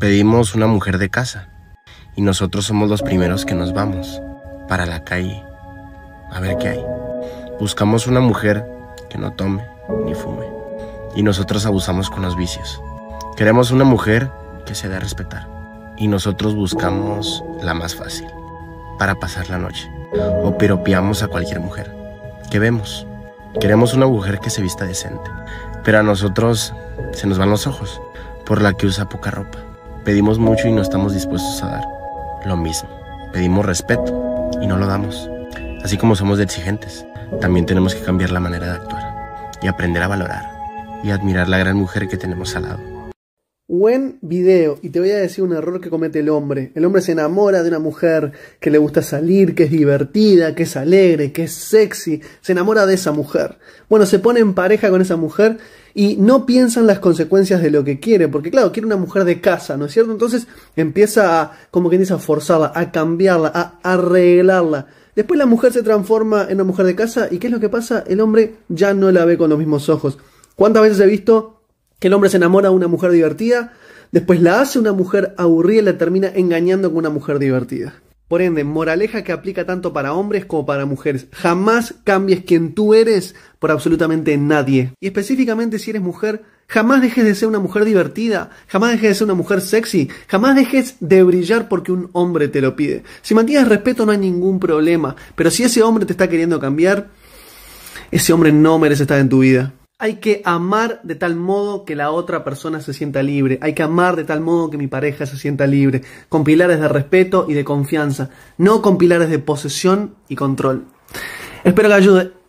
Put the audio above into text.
Pedimos una mujer de casa y nosotros somos los primeros que nos vamos para la calle a ver qué hay. Buscamos una mujer que no tome ni fume y nosotros abusamos con los vicios. Queremos una mujer que se dé a respetar y nosotros buscamos la más fácil para pasar la noche o piropeamos a cualquier mujer que vemos. Queremos una mujer que se vista decente, pero a nosotros se nos van los ojos por la que usa poca ropa. Pedimos mucho y no estamos dispuestos a dar lo mismo. Pedimos respeto y no lo damos. Así como somos exigentes, también tenemos que cambiar la manera de actuar y aprender a valorar y admirar la gran mujer que tenemos al lado. Buen video, y te voy a decir un error que comete el hombre. El hombre se enamora de una mujer que le gusta salir, que es divertida, que es alegre, que es sexy. Se enamora de esa mujer. Bueno, se pone en pareja con esa mujer y no piensa en las consecuencias de lo que quiere, porque claro, quiere una mujer de casa, ¿no es cierto? Entonces empieza a, como quien dice, a forzarla, a cambiarla, a arreglarla. Después la mujer se transforma en una mujer de casa y ¿qué es lo que pasa? El hombre ya no la ve con los mismos ojos. ¿Cuántas veces he visto que el hombre se enamora de una mujer divertida, después la hace una mujer aburrida y la termina engañando con una mujer divertida. Por ende, moraleja que aplica tanto para hombres como para mujeres. Jamás cambies quien tú eres por absolutamente nadie. Y específicamente si eres mujer, jamás dejes de ser una mujer divertida, jamás dejes de ser una mujer sexy, jamás dejes de brillar porque un hombre te lo pide. Si mantienes respeto no hay ningún problema, pero si ese hombre te está queriendo cambiar, ese hombre no merece estar en tu vida. Hay que amar de tal modo que la otra persona se sienta libre. Hay que amar de tal modo que mi pareja se sienta libre. Con pilares de respeto y de confianza. No con pilares de posesión y control. Espero que ayude.